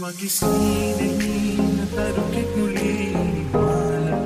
Magi snin and clean, pero kek muli, malam,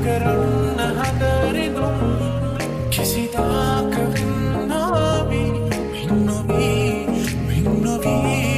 නොකරන්න හදරිදුම් කිසිදාක වින්නාවී වින්නොවී වින්නොවී